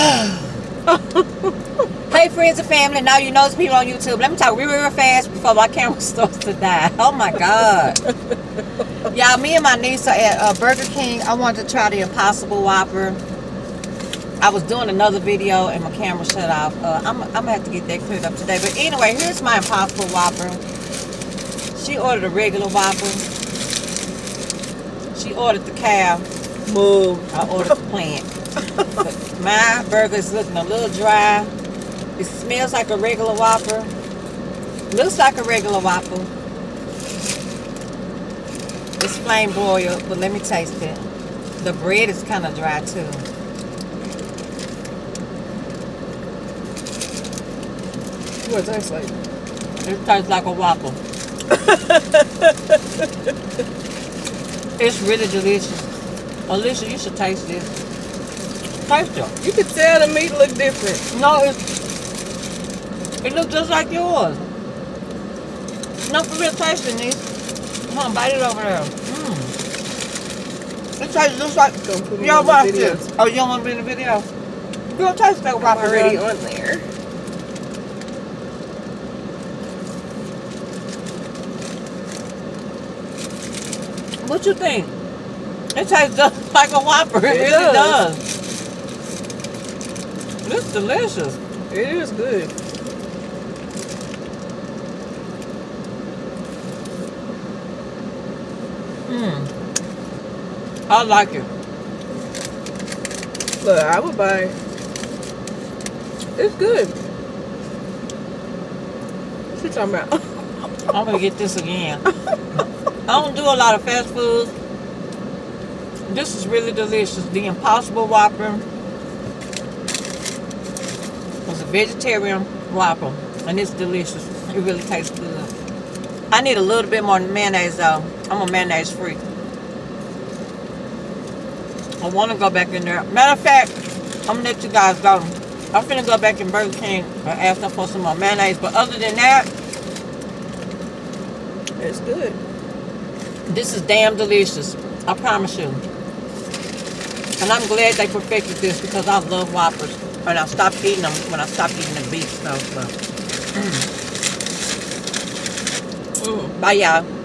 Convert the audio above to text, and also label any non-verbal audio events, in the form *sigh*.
*laughs* hey friends and family, now you know it's people on YouTube. Let me talk real, real fast before my *laughs* camera starts to die. Oh my God. *laughs* Y'all, me and my niece are at uh, Burger King. I wanted to try the Impossible Whopper. I was doing another video and my camera shut off. Uh, I'm, I'm gonna have to get that cleared up today. But anyway, here's my Impossible Whopper. She ordered a regular Whopper. She ordered the cow. Move. I ordered the plant. My burger is looking a little dry. It smells like a regular Whopper. Looks like a regular Whopper. It's flame broiled, but let me taste it. The bread is kind of dry too. What it tastes like? It tastes like a Whopper. *laughs* it's really delicious. Alicia, you should taste this. Taste it. You can tell the meat look different. No, it's it looks just like yours. No, for real, taste it, niece. Come on, bite it over there. Mmm. It tastes just like. Don't put me Y'all on the video. this. Oh, you don't want to be in the video? Girl, taste that I'm already on there. What you think? It tastes just *laughs* like a Whopper. It, It really does. does. It's delicious. It is good. Mmm. I like it. Look, I would buy. It's good. What you talking about? *laughs* I'm gonna get this again. I don't do a lot of fast food. This is really delicious. The Impossible Whopper vegetarian Whopper, and it's delicious. It really tastes good. I need a little bit more mayonnaise though. I'm a mayonnaise freak. I want to go back in there. Matter of fact, I'm gonna let you guys go. I'm finna go back in Burger King and ask them for some more mayonnaise. But other than that, It's good. This is damn delicious. I promise you. And I'm glad they perfected this because I love Whoppers. And I stopped eating them when I stopped eating the beef stuff. Mm. Mm. Bye, y'all.